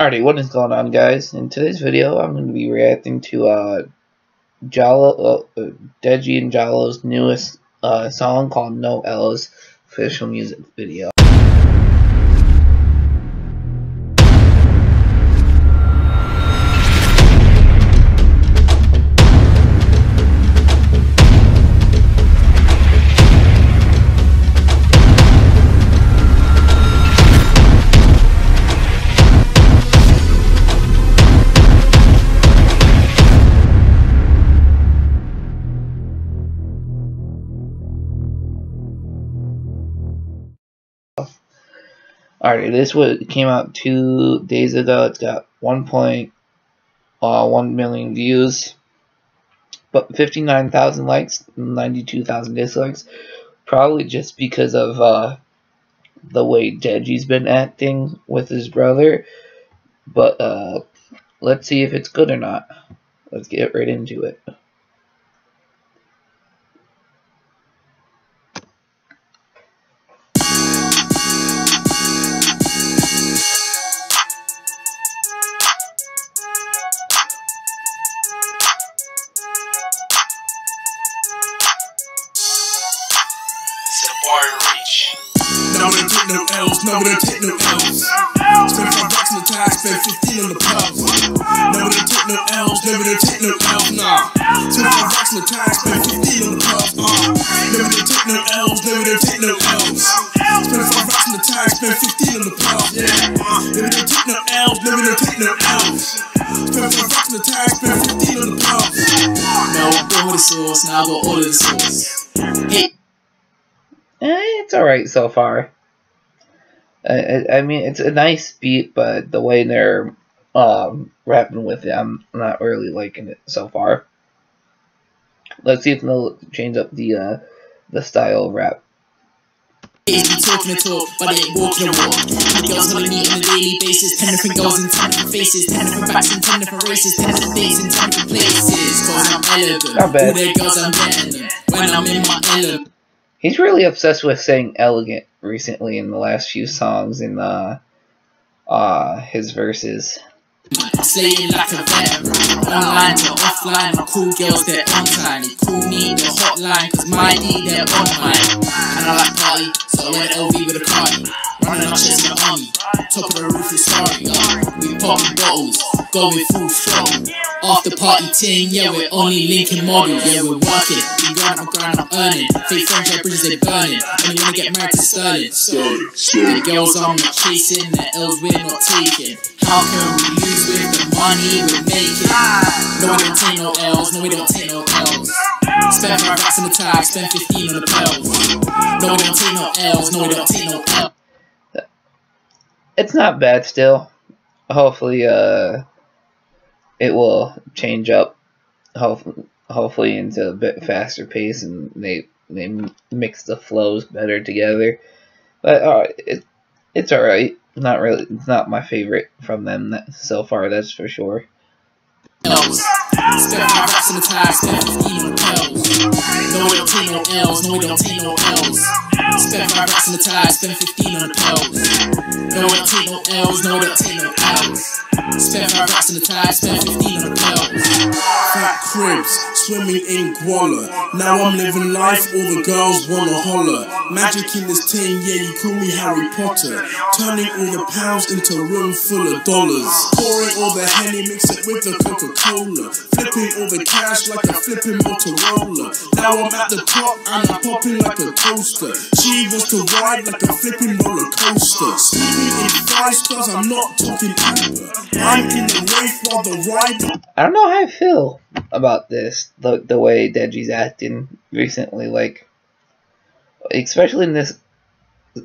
Alrighty, what is going on guys? In today's video, I'm going to be reacting to uh, Jallow, uh, Deji and Jallow's newest uh, song called No L's official music video. Alright, this was came out two days ago. It's got 1.1 uh, million views, but 59,000 likes, 92,000 dislikes. Probably just because of uh, the way Deji's been acting with his brother. But uh, let's see if it's good or not. Let's get right into it. Reach. No, we don't take no L's, no, we don't take no L's. Spend five bucks on the tag, spend 15 on the pubs. No, we don't take no L's, no, we don't take no L's, nah. Spend five bucks on the tag, spend 15 on the pubs, uh. No, we don't take no L's, no, we don't take no L's. Spend five bucks on the tag, spend 15 on the pubs, yeah. No, we don't take no L's, no, we take no L's. Spend five bucks on the tag, spend 15 on the pubs. Now I got all the sauce, now I got all of the sauce. Hey. Eh, it's alright so far. I, I, mean, it's a nice beat, but the way they're um, rapping with it, I'm not really liking it so far. Let's see if they'll change up the uh, the style of rap. Talking talk, but they ain't walking a walk. The girls meet on a daily basis. Ten different girls in ten different faces. Ten different backs and ten different races. Ten different dates in ten different places. Cause I'm elegant. Bad. All their girls, I'm getting. When I'm in my element. He's really obsessed with saying elegant recently in the last few songs in uh, uh, his verses. Like a online offline, my cool girls they're call me the hotline, cause my D they're. And I like party, so I went LV with a party. Running in the army, top of the roof is sorry. We popping bottles, going full throttle. After party ting, yeah, we're only linking model. Yeah, we're working. We grind, I'm grind, I'm earning. Fake friends, friendship bridges, they burning. And you wanna get married to Sterling. Sterling, The girls I'm not chasing, the L's we're not taking. How can we lose with the money we're making? No, we don't take no L's, no, we don't take no L's. Spend five racks in the tag, spend 15 on the pills. No, we don't take no L's, no, we don't take no L's. It's not bad still. Hopefully, uh, it will change up hopefully, hopefully into a bit faster pace and they they mix the flows better together. But uh, it, it's all right. Not really. It's not my favorite from them that, so far. That's for sure. L's. Spend five racks in the tag, spend 15 on the pills. No, we don't take no L's, no, we don't take no Spend five racks in the tag, spend 15 on the pills. No, don't take no L's, no, don't take no L's. Spend five racks in the tag, spend 15 on the pills. Fat cribs, swimming in Guala. Now I'm living life, all the girls wanna holler. Magic in this tin, yeah, you call me Harry Potter. Turning all the pounds into a room full of dollars. Pouring all the Henny, mix it with the Coca-Cola. Flipping all the cash like a flipping Motorola. Now I'm at the top and I'm popping like a toaster. She wants to ride like a flipping roller coaster. Sleeping in five stars, I'm not talking Uber. I'm in the race while the ride. I don't know how I feel about this. The the way Deji's acting recently, like especially in this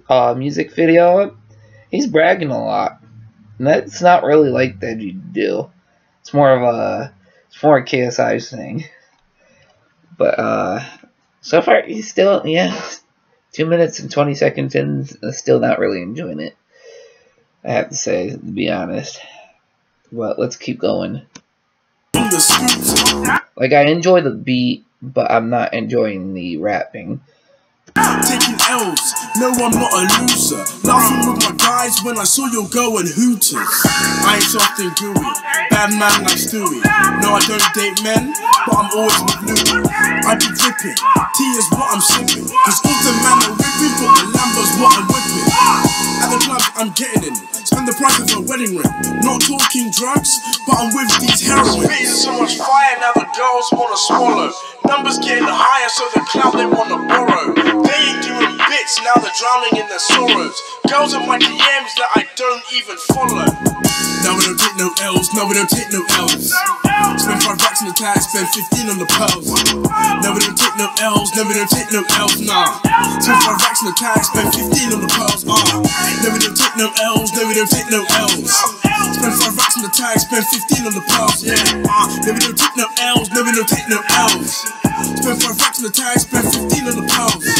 uh, music video, he's bragging a lot. And that's not really like Deji to do. It's more of a it's more a KSI thing. But uh, so far he's still yeah, two minutes and twenty seconds in, still not really enjoying it. I have to say, to be honest. But let's keep going. Like I enjoy the beat, but I'm not enjoying the rapping. taking L's. No, I'm not a loser. Laughing with my guys when I saw your girl in Hooters. I ain't soft and gooey, bad man like Stewie. No, I don't date men, but I'm always with Louis. I be dripping, tea is what I'm sipping. Cause all the man are whipping, but the Lambo's what I'm whipping. At the club, I'm getting in. Price of a wedding ring. Not talking drugs, but I'm with these heroines. Spitting so much fire, now the girls wanna swallow. Numbers getting higher, so the cloud they wanna borrow. They ain't doing bits, now they're drowning in their sorrows. Girls in my DMs that I even follow. Now we don't take no L's, no we don't take no L's. Spend five racks on the tag, spend 15 on the pearls. No we don't take no L's, no we don't take no L's, nah. Spend five racks on the tag, spend 15 on the pearls, ah. No we don't take no L's, no we don't take no L's. Spend five racks on the tag, spend 15 on the pearls, yeah. Ah, no we don't take no L's, no we don't take no L's. Spend five racks on the tag, spend 15 on the pearls.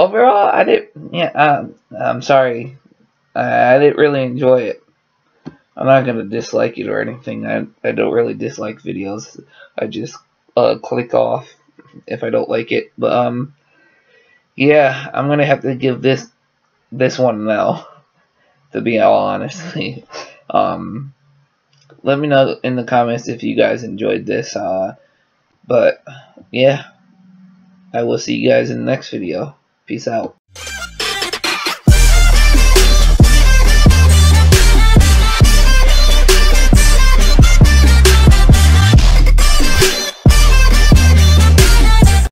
Overall, I didn't. Yeah, um, I'm sorry. I, I didn't really enjoy it. I'm not gonna dislike it or anything. I I don't really dislike videos. I just uh, click off if I don't like it. But um, yeah, I'm gonna have to give this this one now. To be all honestly, um, let me know in the comments if you guys enjoyed this. Uh, but yeah, I will see you guys in the next video. Peace out.